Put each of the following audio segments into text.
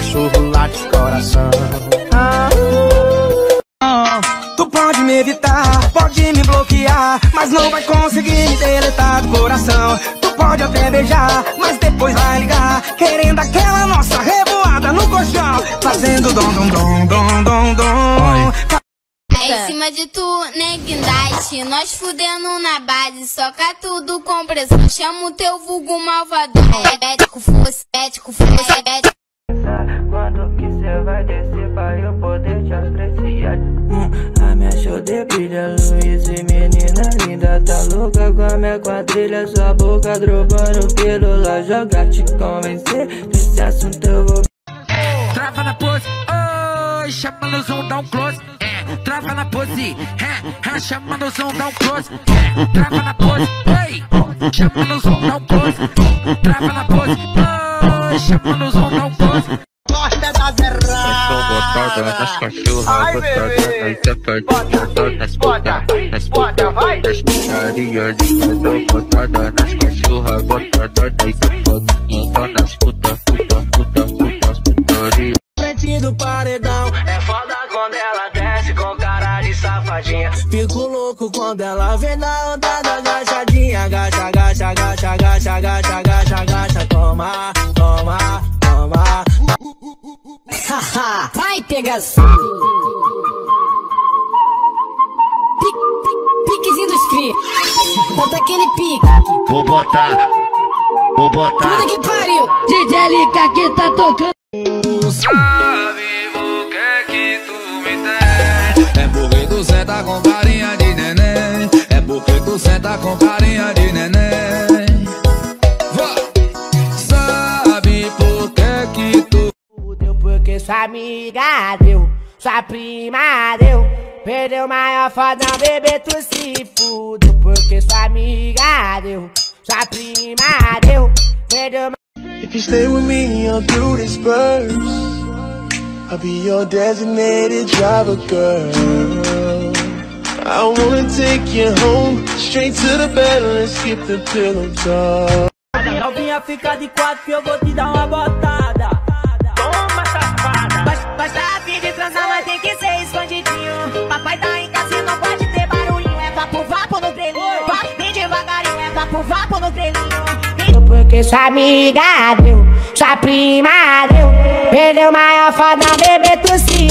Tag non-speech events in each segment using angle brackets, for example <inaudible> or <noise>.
cachorro late de coração. Ah, tu pode me evitar, pode me bloquear, mas não vai conseguir me deletar do coração. Tu pode até beijar, mas depois vai ligar, querendo aquela nossa revoada no colchão, fazendo dom dom dom dom dom dom. É em cima de tu, nem Nós fudendo na base Soca tudo com pressão Chama o teu vulgo malvado. É, é bético, fosse, bético, é, fosse, bético é, ético. Quando que cê vai descer pra eu poder te apreciar? Hum, a minha shoulder brilha, luz e menina linda Tá louca com a minha quadrilha, sua boca drobando pelo lá Jogar te convencer, desse assunto eu vou Trava na pose, oi, chama no zoom, dá um close. É, trava na pose, é, é, chama no zoom, dá um close. É, trava na pose, oi, chama no zoom, dá um close. Trava na pose, oi, chama no zoom, dá um close. botada nas cachorras, botada nas botada nas putas, nas nas cachorras, botada sapatinhas, tô nas putas, puta, puta, puta, putaria. Frente do paredão, é foda quando ela desce com cara de safadinha Fico louco quando ela vem na onda da agachadinha Agacha, agacha, agacha, agacha, agacha, agacha, agacha Toma, toma, toma Haha, <laughs> vai pegação. Piquezinho dos cri. Bota aquele pique. Vou botar, vou botar. Puta que pariu. DJ LK que tá tocando. É porque tu senta com carinha de neném. Amiga deu, sua prima deu Perdeu maior fodão, bebê, tu se fudeu Porque sua amiga deu, sua prima deu Perdeu If you stay with me all through this verse, I'll be your designated driver, girl. I wanna take you home, straight to the bed, let's skip the pillow talk. Novinha fica de quatro que eu vou te dar uma botada Porque sua amiga deu, sua prima deu Perdeu maior fodão, bebê, tu se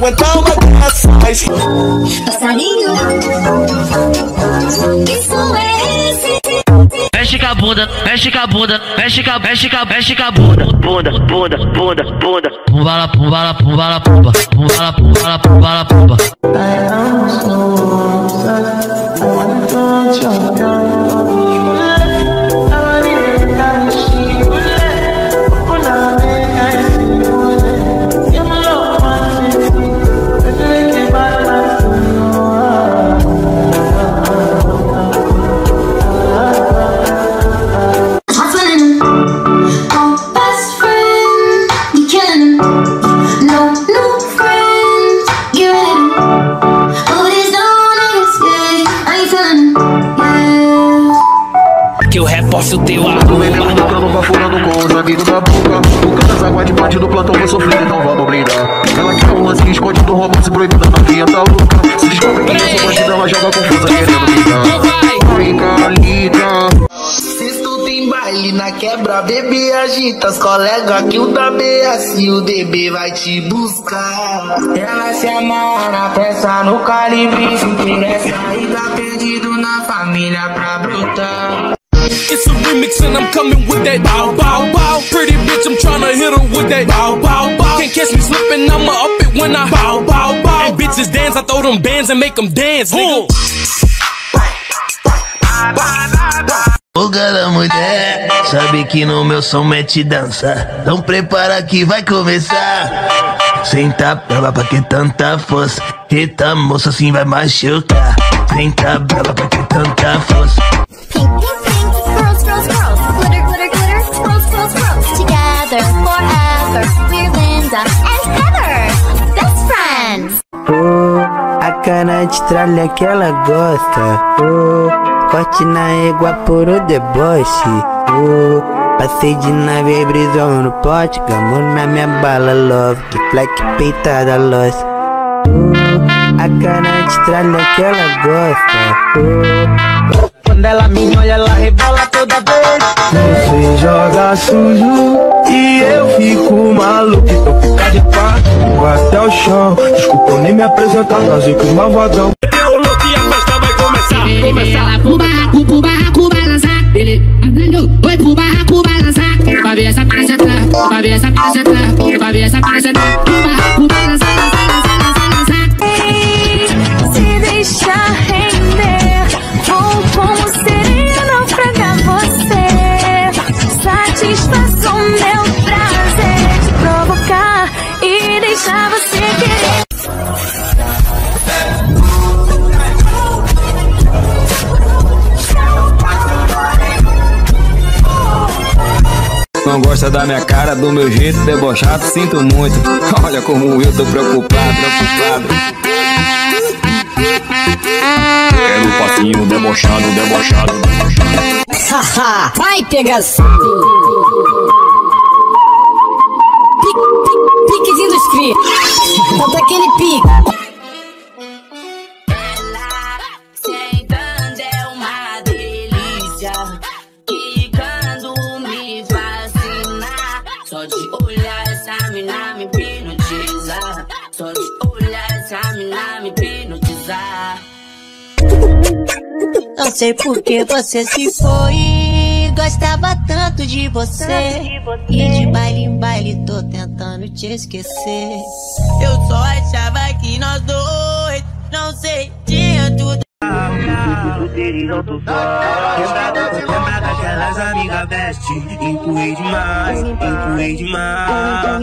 fudeu Passarinho. Isso é esse. Mexe com a bunda, mexe com a bunda, mexe com a, mexe com a, mexe com a bunda. Bunda, bunda, bunda, bunda. Pumbala, pumbala, pumbala, pumba. Pumbala, pumbala, pumbala, pumba. Hustling. Que eu reposto teu Tô vendendo arroba. no cano, bafurando com os amigos da boca O cara das águas de parte do plantão vai sofrer, então vamos brindar. Ela quer um lance escondido, um romance proibido, a novinha tá louca Se descobre que eu sou bandida, ela joga confusa querendo brigar Brinca, lida Sexto tem baile na quebra, bebê agita as colegas que o da BS e o DB vai te buscar. Ela se amarra na peça no calibre, se quer sair tá perdido na família pra brotar. It's a remix and I'm coming with that bow bow bow. Pretty bitch, I'm tryna hit her with that bow bow bow. Can't catch me slipping, I'ma up it when I bow bow bow. And bitches dance, I throw them bands and make them dance, nigga. Ô gala mulher, sabe que no meu som mete dança. Então prepara que vai começar. Senta brava pra que tanta força. Eita moça, assim vai machucar. Senta brava pra que tanta força. A cana de tralha que ela gosta. Oh, corte na égua por o deboche. Oh, passei de nave brisão no pote. Gamou na minha bala, love. Que fleck peitada, lost. Oh, a cana de tralha que ela gosta. Oh, quando ela me olha, ela rebola toda vez. Você joga tá sujo e eu fico maluco. Então fica de quatro, vou até o chão. Desculpa eu nem me apresentar, nós com malvadão. Eu louco e a festa vai começar. Começar. Pro barraco, pro barraco balançar. Ele andando, foi pro barraco balançar. Pra ver essa entrar, pra ver essa entrar, pra ver essa peça Não gosta da minha cara, do meu jeito debochado, sinto muito. <laughs> Olha como eu tô preocupado, preocupado. Quero um passinho debochado, debochado. <laughs> Haha, vai pegação. Mina me hipnotizar. Não sei por que você se foi. Gostava tanto de você. E de baile em baile tô tentando te esquecer. Eu só achava que nós dois, não sei, tinha tudo. Lembra daquelas amigas best Empurrei demais, empurrei demais